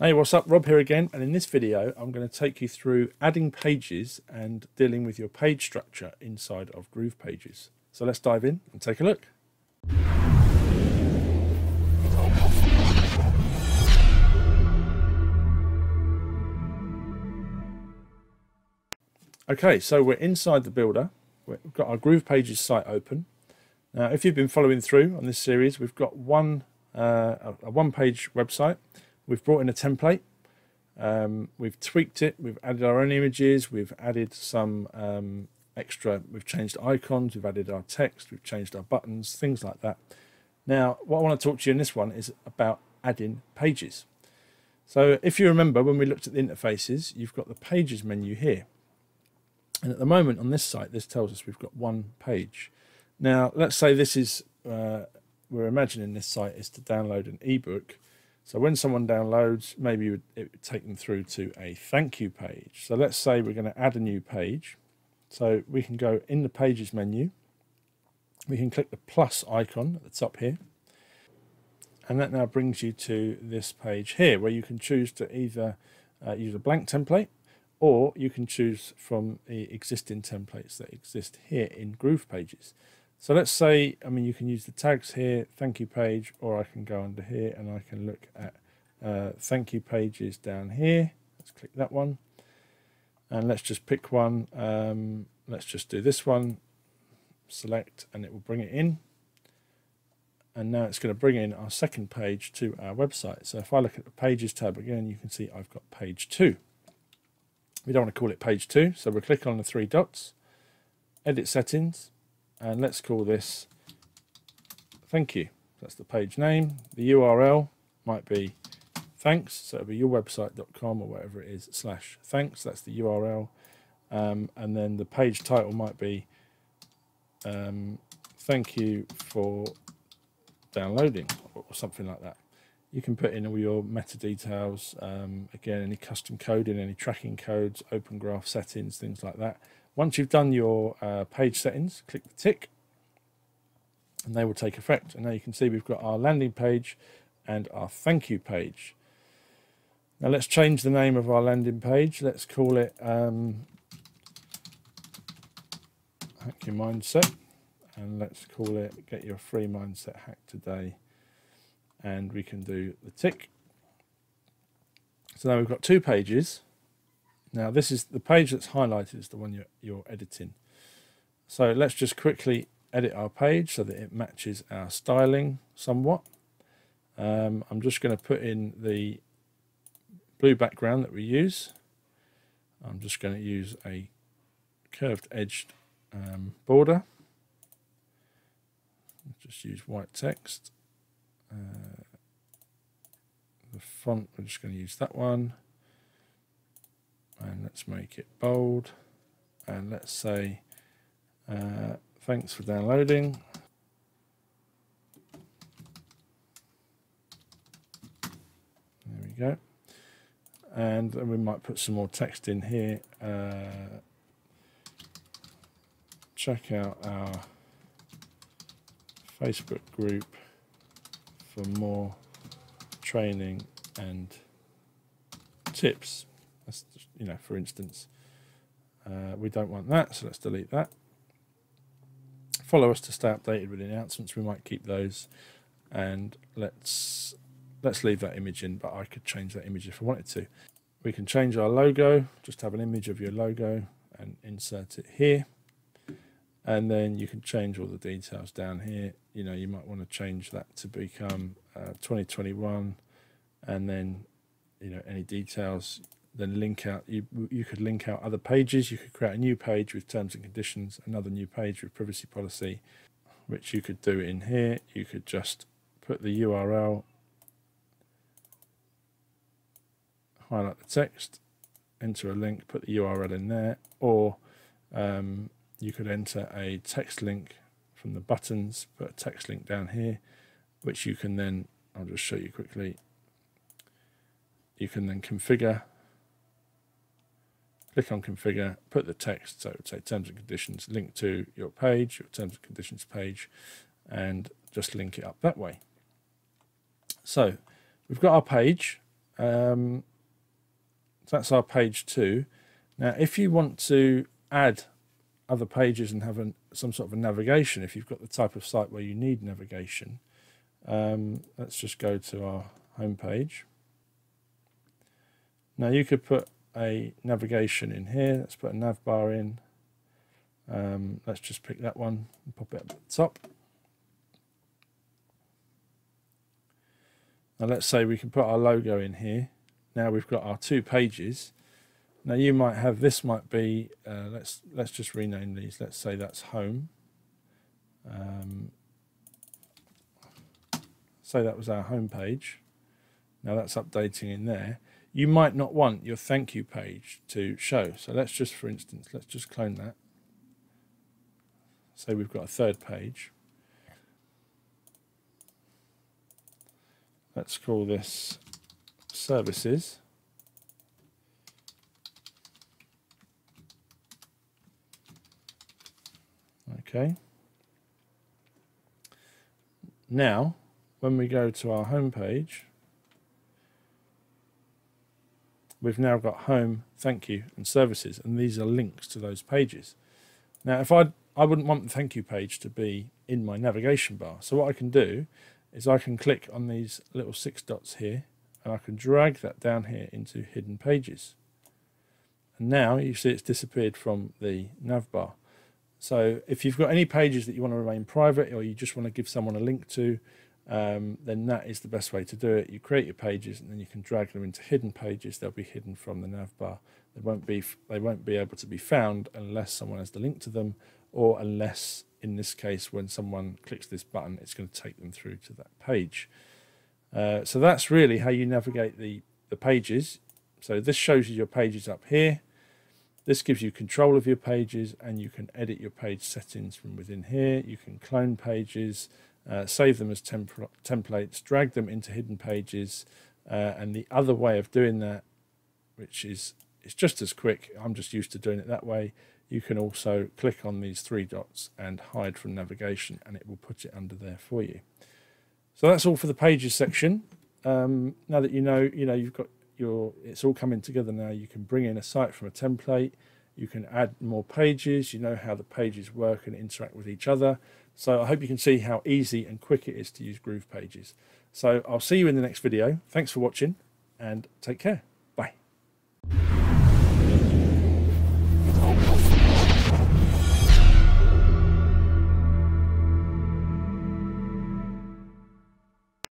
Hey, what's up? Rob here again, and in this video I'm going to take you through adding pages and dealing with your page structure inside of Groove Pages. So let's dive in and take a look. Okay, so we're inside the builder. We've got our Groove Pages site open. Now, if you've been following through on this series, we've got one uh, a one-page website We've brought in a template. Um, we've tweaked it. We've added our own images. We've added some um, extra. We've changed icons. We've added our text. We've changed our buttons, things like that. Now, what I want to talk to you in this one is about adding pages. So if you remember when we looked at the interfaces, you've got the pages menu here. And at the moment on this site, this tells us we've got one page. Now, let's say this is, uh, we're imagining this site is to download an ebook so when someone downloads, maybe it would, take them through to a thank you page. So let's say we're going to add a new page. So we can go in the pages menu. We can click the plus icon at the top here. And that now brings you to this page here where you can choose to either uh, use a blank template or you can choose from the existing templates that exist here in Groove Pages. So let's say, I mean, you can use the tags here, thank you page, or I can go under here and I can look at uh, thank you pages down here. Let's click that one. And let's just pick one. Um, let's just do this one. Select and it will bring it in. And now it's going to bring in our second page to our website. So if I look at the pages tab again, you can see I've got page two. We don't want to call it page two, so we'll click on the three dots, edit settings, and let's call this thank you. That's the page name. The URL might be thanks, so it'll be yourwebsite.com or whatever it is, slash thanks, that's the URL. Um, and then the page title might be um, thank you for downloading or something like that. You can put in all your meta details, um, again, any custom coding, any tracking codes, open graph settings, things like that. Once you've done your uh, page settings, click the tick and they will take effect. And now you can see we've got our landing page and our thank you page. Now let's change the name of our landing page. Let's call it um, Hack Your Mindset. And let's call it Get Your Free Mindset Hack Today. And we can do the tick. So now we've got two pages. Now this is the page that's highlighted is the one you're, you're editing. So let's just quickly edit our page so that it matches our styling somewhat. Um, I'm just going to put in the blue background that we use. I'm just going to use a curved edged um, border. Just use white text. Uh, the font, we're just going to use that one let's make it bold. And let's say uh, thanks for downloading. There we go. And then we might put some more text in here. Uh, check out our Facebook group for more training and tips that's you know, for instance, uh, we don't want that, so let's delete that. Follow us to stay updated with announcements. We might keep those, and let's let's leave that image in. But I could change that image if I wanted to. We can change our logo. Just have an image of your logo and insert it here. And then you can change all the details down here. You know, you might want to change that to become uh, 2021, and then you know any details then link out you you could link out other pages. You could create a new page with terms and conditions another new page with privacy policy which you could do in here. You could just put the url highlight the text enter a link put the url in there or um, you could enter a text link from the buttons put a text link down here which you can then i'll just show you quickly. You can then configure click on configure, put the text, so say terms and conditions, link to your page, your terms and conditions page, and just link it up that way. So we've got our page. Um, that's our page two. Now, if you want to add other pages and have an, some sort of a navigation, if you've got the type of site where you need navigation, um, let's just go to our home page. Now you could put a navigation in here. Let's put a nav bar in. Um, let's just pick that one and pop it up at the top. Now let's say we can put our logo in here. Now we've got our two pages. Now you might have this might be uh, let's let's just rename these. Let's say that's home. Um, say that was our home page. Now that's updating in there. You might not want your thank you page to show. So let's just, for instance, let's just clone that. Say we've got a third page. Let's call this services. Okay. Now, when we go to our home page, we've now got home, thank you, and services, and these are links to those pages. Now, if I I wouldn't want the thank you page to be in my navigation bar, so what I can do is I can click on these little six dots here, and I can drag that down here into hidden pages. And now you see it's disappeared from the nav bar. So if you've got any pages that you want to remain private or you just want to give someone a link to, um, then that is the best way to do it. You create your pages and then you can drag them into hidden pages. They'll be hidden from the navbar. They won't be they won't be able to be found unless someone has the link to them, or unless in this case when someone clicks this button, it's going to take them through to that page. Uh, so that's really how you navigate the the pages. So this shows you your pages up here. This gives you control of your pages and you can edit your page settings from within here. You can clone pages uh, save them as temp templates, drag them into hidden pages, uh, and the other way of doing that, which is it's just as quick, I'm just used to doing it that way, you can also click on these three dots and hide from navigation and it will put it under there for you. So that's all for the pages section. Um, now that you know, you know, you've got your, it's all coming together now, you can bring in a site from a template, you can add more pages, you know how the pages work and interact with each other. So I hope you can see how easy and quick it is to use Groove Pages. So I'll see you in the next video. Thanks for watching and take care.